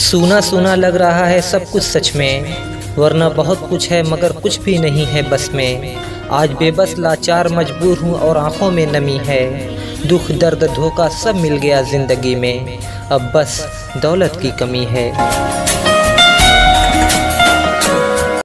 सूना सूना लग रहा है सब कुछ सच में, वरना बहुत कुछ है मगर कुछ भी नहीं है बस में। आज बेबस लाचार मजबूर हूँ और आँखों में नमी है। दुख, दर्द, धोखा सब मिल गया ज़िंदगी में। अब बस दौलत की कमी है।